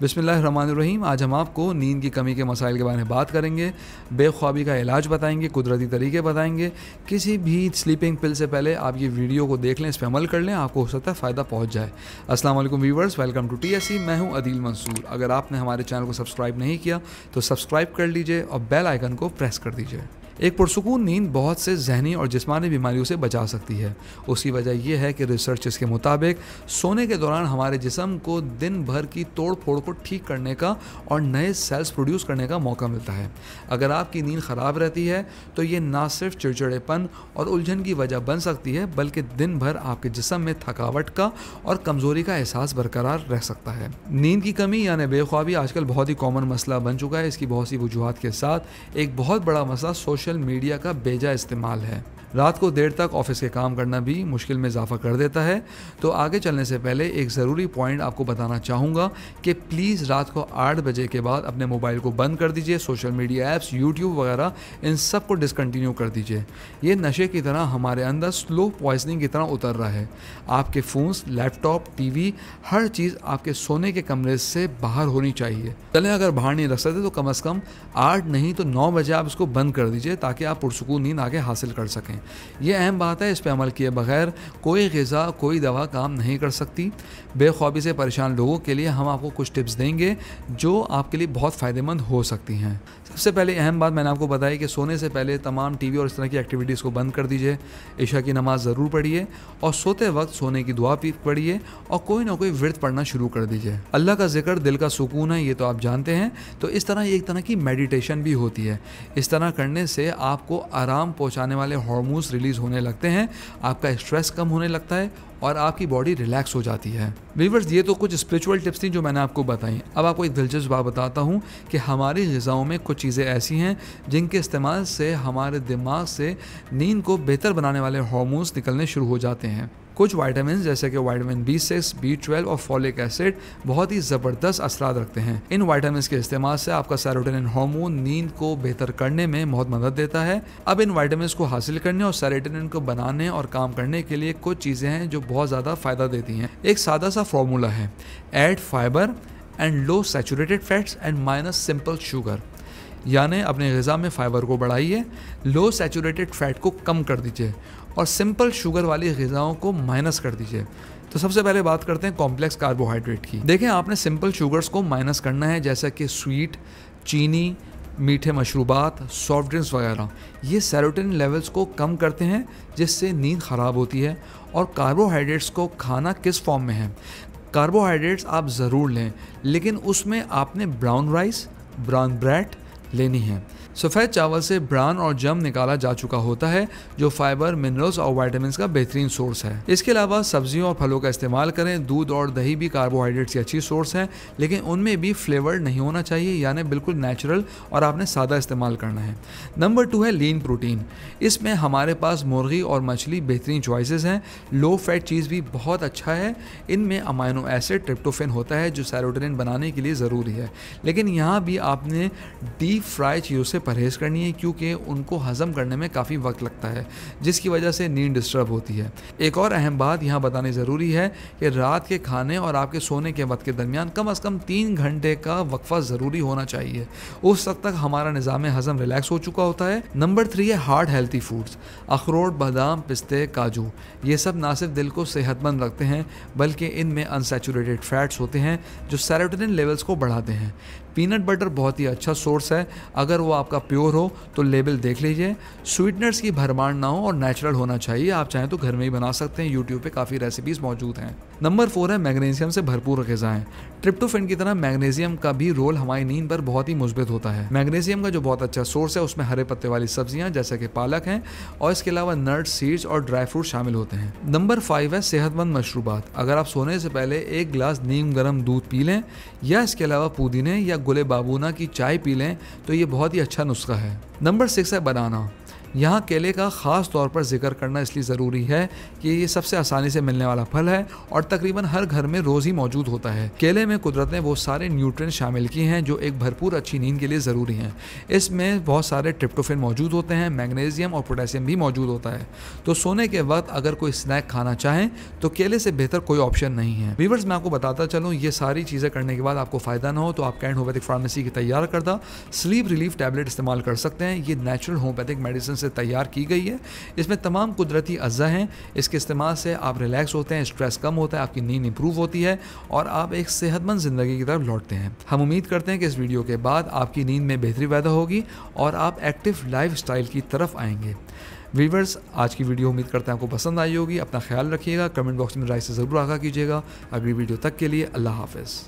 बिसमीम आज हम आपको नींद की कमी के मसाइल के बारे में बात करेंगे। बेख्वाबी का इलाज बताएँगे, कुदरती तरीके बताएँगे। किसी भी स्लीपिंग पिल से पहले आप ये वीडियो को देख लें, इस पर अमल कर लें, आपको हो सकता है फ़ायदा पहुँच जाए। अस्सलाम वालेकुम व्यूवर्स वेलकम टू टी मैं हूँ अदील मंसूर। अगर आपने हमारे चैनल को सब्सक्राइब नहीं किया तो सब्सक्राइब कर लीजिए और बेल आइकन को प्रेस कर दीजिए। एक पुरसकून नींद बहुत से जहनी और जिसमानी बीमारियों से बचा सकती है। उसकी वजह यह है कि रिसर्च के मुताबिक सोने के दौरान हमारे जिसम को दिन भर की तोड़ फोड़ को ठीक करने का और नए सेल्स प्रोड्यूस करने का मौका मिलता है। अगर आपकी नींद ख़राब रहती है तो ये ना सिर्फ़ चिड़चिड़ेपन और उलझन की वजह बन सकती है, बल्कि दिन भर आपके जिसम में थकावट का और कमज़ोरी का एहसास बरकरार रह सकता है। नींद की कमी यानी बेख्वाबी आजकल बहुत ही कॉमन मसला बन चुका है। इसकी बहुत सी वजूहत के साथ एक बहुत बड़ा मसला सोशल सोशल मीडिया का बेजा इस्तेमाल है। रात को देर तक ऑफ़िस के काम करना भी मुश्किल में इजाफा कर देता है। तो आगे चलने से पहले एक ज़रूरी पॉइंट आपको बताना चाहूँगा कि प्लीज़ रात को आठ बजे के बाद अपने मोबाइल को बंद कर दीजिए, सोशल मीडिया ऐप्स, यूट्यूब वगैरह, इन सबको डिसकंटिन्यू कर दीजिए। ये नशे की तरह हमारे अंदर स्लो पॉइजनिंग की तरह उतर रहा है। आपके फ़ोन्स लैपटॉप टीवी हर चीज़ आपके सोने के कमरे से बाहर होनी चाहिए। चले अगर बाहर नहीं रख सकते तो कम अज़ कम आठ नहीं तो नौ बजे आप इसको बंद कर दीजिए ताकि आप पुरसकून नींद आगे हासिल कर सकें। ये अहम बात है, इस पर अमल किए बगैर कोई गज़ा, कोई दवा काम नहीं कर सकती। बेख्वाबी से परेशान लोगों के लिए हम आपको कुछ टिप्स देंगे, जो आपके लिए बहुत फ़ायदेमंद हो सकती हैं। सबसे पहले अहम बात मैंने आपको बताई कि सोने से पहले तमाम टीवी और इस तरह की एक्टिविटीज़ को बंद कर दीजिए। ईशा की नमाज़ ज़रूर पढ़िए और सोते वक्त सोने की दुआ पढ़िए और कोई ना कोई वृत पढ़ना शुरू कर दीजिए। अल्लाह का ज़िक्र, दिल का सुकून है, ये तो आप जानते हैं। तो इस तरह एक तरह की मेडिटेशन भी होती है। इस तरह करने से आपको आराम पहुँचाने वाले हॉर्मोन्स रिलीज़ होने लगते हैं, आपका स्ट्रेस कम होने लगता है और आपकी बॉडी रिलैक्स हो जाती है। वीवर्स ये तो कुछ स्पिरिचुअल टिप्स थी जो मैंने आपको बताई। अब आपको एक दिलचस्प बात बताता हूँ कि हमारी गज़ाओं में कुछ चीज़ें ऐसी हैं जिनके इस्तेमाल से हमारे दिमाग से नींद को बेहतर बनाने वाले हार्मोन्स निकलने शुरू हो जाते हैं। कुछ वाइटामिन जैसे कि vitamin B six B twelve और फॉलिक एसिड बहुत ही ज़बरदस्त असरात रखते हैं। इन वाइटामिन के इस्तेमाल से आपका सेरोटोनिन हार्मोन नींद को बेहतर करने में बहुत मदद देता है। अब इन वाइटामिन को हासिल करने और सेरोटोनिन को बनाने और काम करने के लिए कुछ चीज़ें हैं जो बहुत ज़्यादा फ़ायदा देती हैं। एक सादा सा फॉर्मूला है add fibre and low saturated fats and minus simple sugar यानी अपने गज़ा में फ़ाइबर को बढ़ाइए लो सेचूरेटेड फैट को कम कर दीजिए और सिंपल शुगर वाली गज़ाओं को माइनस कर दीजिए। तो सबसे पहले बात करते हैं कॉम्प्लेक्स कार्बोहाइड्रेट की। देखें, आपने सिंपल शुगर्स को माइनस करना है, जैसा कि स्वीट चीनी, मीठे मशरूबात सॉफ्ट ड्रिंक्स वगैरह। ये सेरोटिन लेवल्स को कम करते हैं, जिससे नींद ख़राब होती है और कार्बोहाइड्रेट्स को खाना किस फॉर्म में है? कार्बोहाइड्रेट्स आप ज़रूर लें, लेकिन उसमें आपने ब्राउन राइस ब्राउन ब्रेड लेनी है। सफ़ेद चावल से ब्रान और जम निकाला जा चुका होता है, जो फाइबर, मिनरल्स और वाइटामिन का बेहतरीन सोर्स है। इसके अलावा सब्जियों और फलों का इस्तेमाल करें। दूध और दही भी कार्बोहाइड्रेट्स की अच्छी सोर्स है, लेकिन उनमें भी फ्लेवर नहीं होना चाहिए, यानी बिल्कुल नेचुरल और आपने सादा इस्तेमाल करना है। नंबर टू है लीन प्रोटीन इसमें हमारे पास मुर्गी और मछली बेहतरीन चॉइसेस हैं। लो फैट चीज़ भी बहुत अच्छा है। इनमें अमाइनो एसिड ट्रिप्टोफेन होता है, जो सैरोटोनिन बनाने के लिए ज़रूरी है। लेकिन यहाँ भी आपने डीप फ्राई चीज़ों से परहेज़ करनी है, क्योंकि उनको हज़म करने में काफ़ी वक्त लगता है, जिसकी वजह से नींद डिस्टर्ब होती है। एक और अहम बात यहाँ बतानी ज़रूरी है कि रात के खाने और आपके सोने के वक्त के दरमियान कम अज़ कम तीन घंटे का वक्फा ज़रूरी होना चाहिए। उस वक्त तक हमारा निज़ाम हज़म रिलैक्स हो चुका होता है। नंबर थ्री है हार्ड हेल्थी फूड्स अखरोट, बादाम, पिस्ते, काजू। ये सब ना सिर्फ़ दिल को सेहतमंद रखते हैं, बल्कि इनमें अनसेचूरेटेड फैट्स होते हैं, जो सेरोटोनिन लेवल्स को बढ़ाते हैं। पीनट बटर बहुत ही अच्छा सोर्स है अगर वो आपका प्योर हो तो लेबल देख लीजिए। स्वीटनर्स की भरमार ना हो और नेचुरल होना चाहिए। आप चाहें तो घर में ही बना सकते हैं। यूट्यूब पे काफ़ी रेसिपीज़ मौजूद हैं। नंबर फोर है मैग्नीशियम से भरपूर गज़ाएँ ट्रिप्टोफेन की तरह मैग्नीशियम का भी रोल हमारी नींद पर बहुत ही मुस्बित होता है। मैग्नीशियम का जो बहुत अच्छा सोर्स है, उसमें हरे पत्ते वाली सब्ज़ियाँ, जैसे कि पालक हैं, और इसके अलावा नट सीड्स और ड्राई फ्रूट शामिल होते हैं। नंबर फाइव है सेहतमंद मशरूबात। अगर आप सोने से पहले एक गिलास नीम गर्म दूध पी लें, या इसके अलावा पुदीने या गुले बाबूना की चाय पी लें तो ये बहुत ही अच्छा नुस्खा है। नंबर सिक्स है बनाना। यहाँ केले का ख़ास तौर पर ज़िक्र करना इसलिए ज़रूरी है कि ये सबसे आसानी से मिलने वाला फल है और तकरीबन हर घर में रोज़ ही मौजूद होता है। केले में कुदरत ने वो सारे न्यूट्रिय शामिल किए हैं जो एक भरपूर अच्छी नींद के लिए ज़रूरी हैं। इसमें बहुत सारे ट्रिप्टोफिन मौजूद होते हैं, मैग्नीशियम और पोटेशियम भी मौजूद होता है। तो सोने के वक्त अगर कोई स्नैक खाना चाहें तो केले से बेहतर कोई ऑप्शन नहीं है। वीवर्स मैं आपको बताता चलूँ, ये सारी चीज़ें करने के बाद आपको फ़ायदा ना हो तो आप कैंड होम्योपैथिक फार्मेसी की तैयार करदा स्लीप रिलीफ टैबलेट इस्तेमाल कर सकते हैं। ये नेचुरल होम्योपैथिक मेडिसिन से तैयार की गई है। इसमें तमाम कुदरती अज्जा हैं। इसके इस्तेमाल से आप रिलैक्स होते हैं स्ट्रेस कम होता है, आपकी नींद इंप्रूव होती है और आप एक सेहतमंद ज़िंदगी की तरफ़ लौटते हैं। हम उम्मीद करते हैं कि इस वीडियो के बाद आपकी नींद में बेहतरी पैदा होगी और आप एक्टिव लाइफ की तरफ़ आएँगे। वीवर्स आज की वीडियो उम्मीद करते हैं आपको पसंद आई होगी। अपना ख्याल रखिएगा। कमेंट बॉक्स में राय से ज़रूर आगा कीजिएगा। अगली वीडियो तक के लिए अल्लाह हाफिज़।